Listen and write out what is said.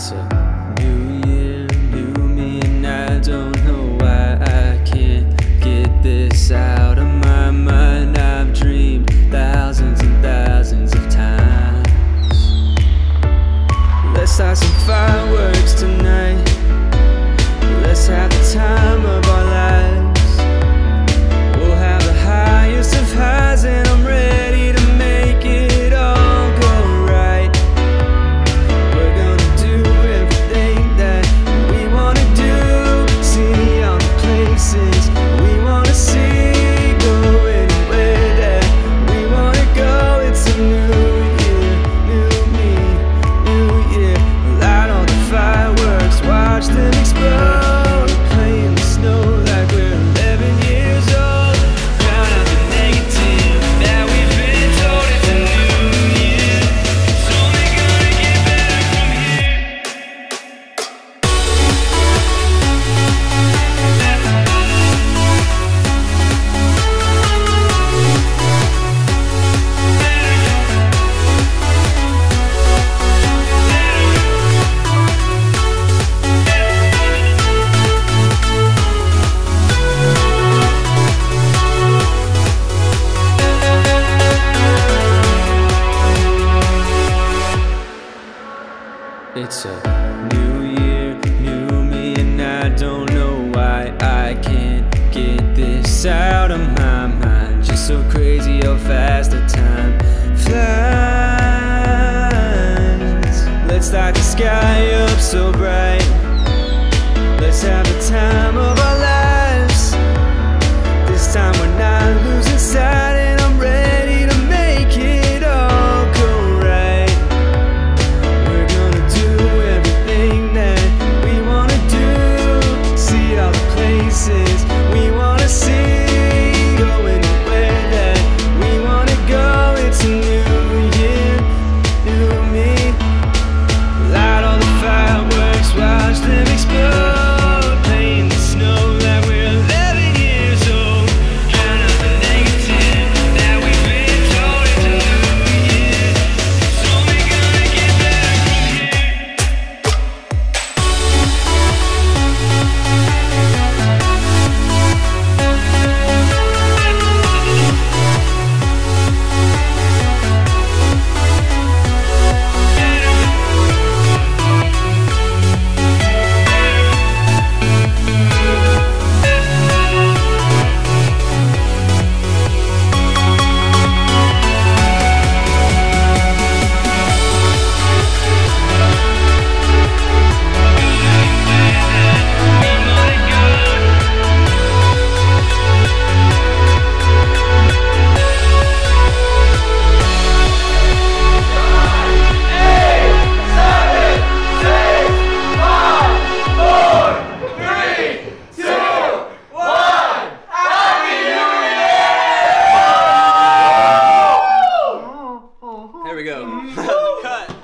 It's a new year, new me, and I don't know why I can't get this out of my mind. I've dreamed thousands and thousands of times. Let's some fireworks tonight. Let's have the time of our lives. It's a new year, new me, and I don't know why I can't get this out of my mind. Just so crazy how fast the time flies. Let's light the sky up so bright. Let's have a time. go. Cut.